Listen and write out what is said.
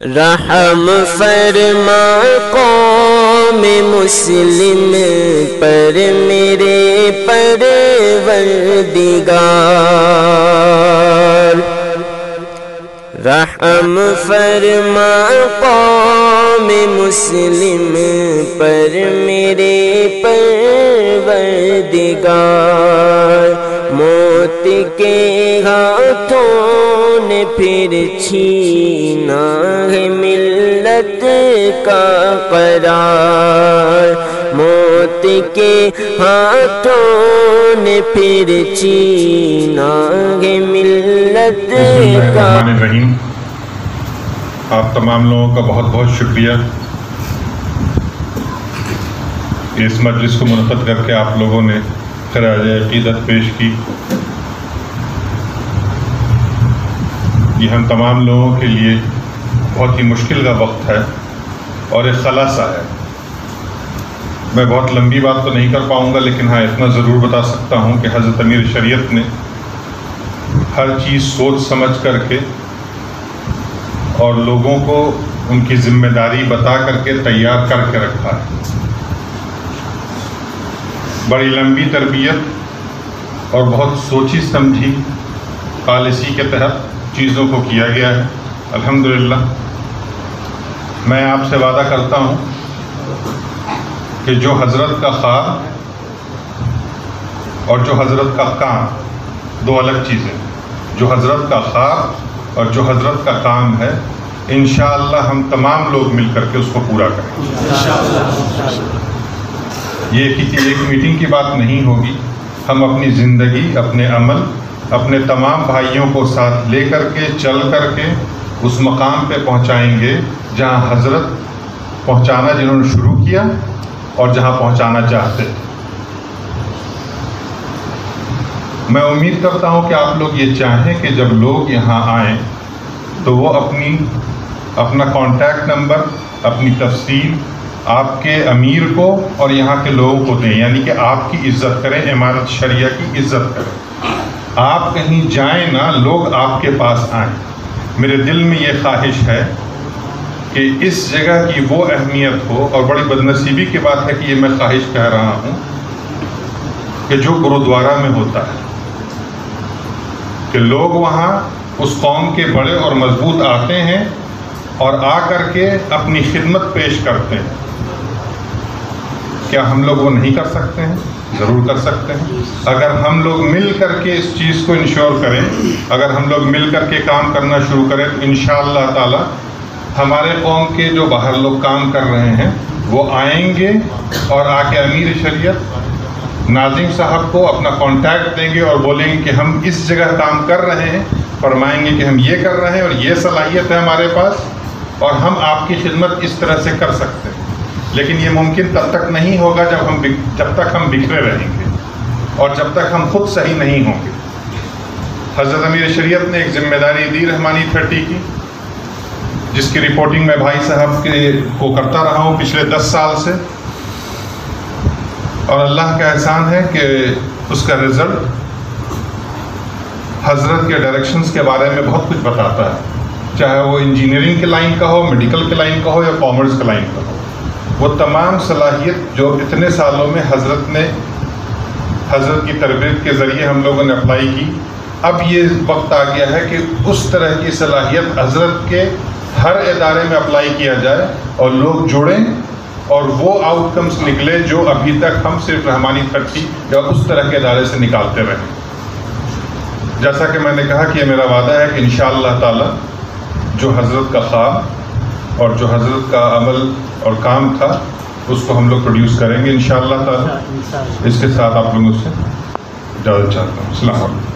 रहम फरमा कौम मुस्लिम पर मेरे परवरदिगार। रहम फरमा कौम मुस्लिम पर मेरे परवरदिगार, मौत के हाथों ने फिर छीना है मिल्लत का करार। मौत के हाथों ने फिर छीना है मिल्लत का आप तमाम लोगों का बहुत बहुत शुक्रिया। इस मजलिस को मुनद करके आप लोगों ने खराज अकीदत पेश की। ये हम तमाम लोगों के लिए बहुत ही मुश्किल का वक्त है और एक खलासा है। मैं बहुत लंबी बात तो नहीं कर पाऊँगा, लेकिन हाँ इतना ज़रूर बता सकता हूँ कि हज़रत अमीर शरीयत ने हर चीज़ सोच समझ करके और लोगों को उनकी ज़िम्मेदारी बता करके तैयार करके रखा है। बड़ी लंबी तरबियत और बहुत सोची समझी पॉलिसी के तहत चीज़ों को किया गया है। अल्हम्दुलिल्लाह, मैं आपसे वादा करता हूँ कि जो हज़रत का ख्वाब और जो हज़रत का काम, दो अलग चीज़ें, जो हज़रत का ख्वाब और जो हज़रत का काम है इन हम तमाम लोग मिल करके उसको पूरा करेंगे ये किसी एक मीटिंग की बात नहीं होगी। हम अपनी ज़िंदगी, अपने अमल, अपने तमाम भाइयों को साथ लेकर के, चल कर के उस मकाम पे पहुंचाएँगे जहाँ हज़रत पहुंचाना जिन्होंने शुरू किया और जहाँ पहुंचाना चाहते मैं उम्मीद करता हूँ कि आप लोग ये चाहें कि जब लोग यहाँ आए तो वो अपनी, अपना कॉन्टैक्ट नंबर अपनी तफसील आपके अमीर को और यहाँ के लोगों को दें यानी कि आपकी इज़्ज़त करें, इमारत शरिया की इज़्ज़त करें। आप कहीं जाएँ ना, लोग आपके पास आए। मेरे दिल में ये ख्वाहिश है कि इस जगह की वो अहमियत हो, और बड़ी बदनसीबी की बात है कि ये मैं ख्वाहिश कह रहा हूँ कि जो गुरुद्वारा में होता है, कि लोग वहाँ उस कौम के बड़े और मज़बूत आते हैं और आ कर के अपनी खिदमत पेश करते हैं। क्या हम लोग वो नहीं कर सकते हैं? ज़रूर कर सकते हैं। अगर हम लोग मिल करके इस चीज़ को इंश्योर करें, अगर हम लोग मिल करके काम करना शुरू करें तो इन ताला, हमारे कौम के जो बाहर लोग काम कर रहे हैं, वो आएँगे और आके अमीर शरीयत नाजिम साहब को अपना कांटेक्ट देंगे और बोलेंगे कि हम इस जगह काम कर रहे हैं, फरमाएँगे कि हम ये कर रहे हैं और ये सलाहियत है हमारे पास। और हम आपकी खिदमत इस तरह से कर सकते हैं। लेकिन ये मुमकिन तब तक नहीं होगा जब हम जब तक हम बिखरे रहेंगे और जब तक हम खुद सही नहीं होंगे। हज़रत अमीर शरीयत ने एक ज़िम्मेदारी दी रहमानी थर्टी की, जिसकी रिपोर्टिंग मैं भाई साहब के को करता रहा हूँ पिछले दस साल से। और अल्लाह का एहसान है कि उसका रिज़ल्ट हज़रत के डायरेक्शंस के बारे में बहुत कुछ बताता है। चाहे वो इंजीनियरिंग के लाइन का हो मेडिकल के लाइन का हो या कॉमर्स के लाइन का हो, वो तमाम सलाहियत जो इतने सालों में हज़रत ने, हज़रत की तरबियत के ज़रिए हम लोगों ने अप्लाई की, अब ये वक्त आ गया है कि उस तरह की सलाहियत हज़रत के हर इदारे में अप्लाई किया जाए और लोग जुड़ें और वो आउटकम्स निकले जो अभी तक हम सिर्फ़ रहमानी थर्टी या उस तरह के इदारे से निकालते रहे। जैसा कि मैंने कहा कि ये मेरा वादा है कि इन ताला जो हज़रत का ख्वाब और जो हज़रत का अमल और काम था उसको हम लोग प्रोड्यूस करेंगे इन ताला। इसके साथ आप लोगों से ज़्यादा चाहता हूँ।